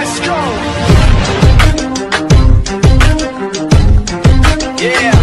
Let's go. Yeah.